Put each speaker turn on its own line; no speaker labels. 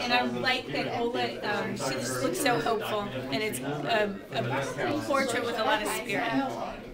and I like that Ola, um, she just looks so hopeful, and it's a, a portrait with a lot of spirit.